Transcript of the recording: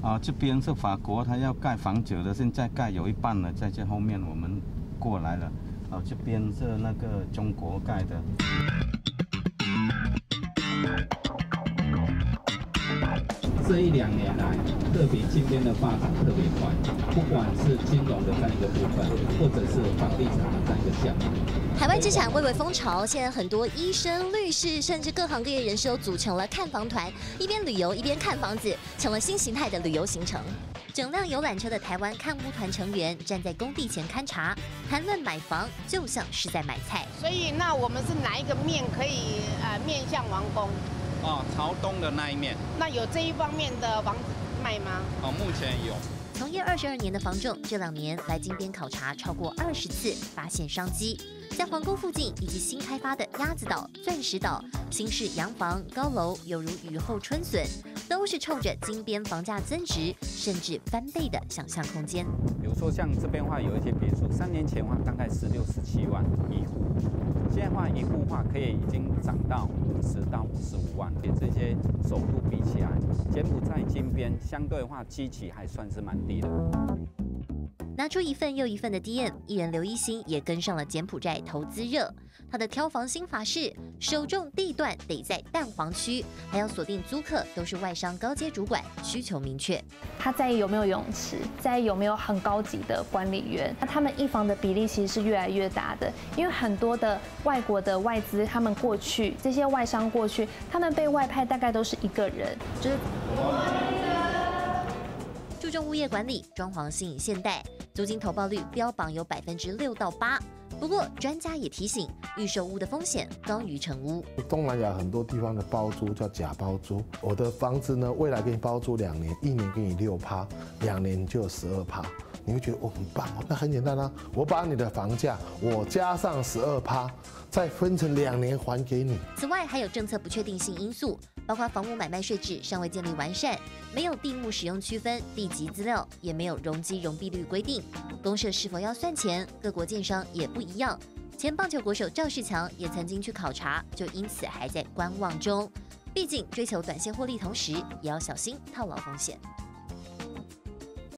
啊，这边是法国，他要盖房子的，现在盖有一半了，在这后面我们过来了。啊，这边是那个中国盖的。这一两年来，特别金边的发展特别快，不管是金融的这样一个部分，或者是房地产的这样一个项目。海外资产蔚为风潮，现在很多医生、律师，甚至各行各业人士都组成了看房团，一边旅游一边看房子，成了新形态的旅游行程。整辆游览车的台湾看屋团成员站在工地前勘察，谈论买房就像是在买菜。所以，那我们是哪一个面可以呃面向王宫？哦，朝东的那一面。那有这一方面的房子卖吗？哦，目前有。从业二十二年的房仲，这两年来金边考察超过二十次，发现商机。在皇宫附近以及新开发的鸭子岛、钻石岛，新式洋房、高楼犹如雨后春笋，都是冲着金边房价增值甚至翻倍的想象空间。比如说像这边话有一些别墅，三年前话大概是六、十七万一户，现在话一户话可以已经涨到五十到五十五万。跟这些首都比起来，柬埔寨金边相对的话基期还算是蛮低的。拿出一份又一份的 DM，艺人刘一星也跟上了柬埔寨投资热。他的挑房新法是，首重地段得在蛋黄区，还要锁定租客都是外商高阶主管，需求明确。他在意有没有泳池，在意有没有很高级的管理员。那他们一房的比例其实是越来越大的，因为很多的外国的外资，他们过去这些外商过去，他们被外派大概都是一个人，就是注重物业管理，装潢新颖现代。租金投报率标榜有百分之六到八，不过专家也提醒，预售屋的风险高于成屋。东南亚很多地方的包租叫假包租，我的房子呢，未来给你包租两年，一年给你六趴，两年就有十二趴，你会觉得哦很棒哦，那很简单啊，我把你的房价我加上十二趴，再分成两年还给你。此外，还有政策不确定性因素。包括房屋买卖税制尚未建立完善，没有地目使用区分、地籍资料，也没有容积容币率规定。公社是否要算钱，各国建商也不一样。前棒球国手赵世强也曾经去考察，就因此还在观望中。毕竟追求短线获利，同时也要小心套牢风险。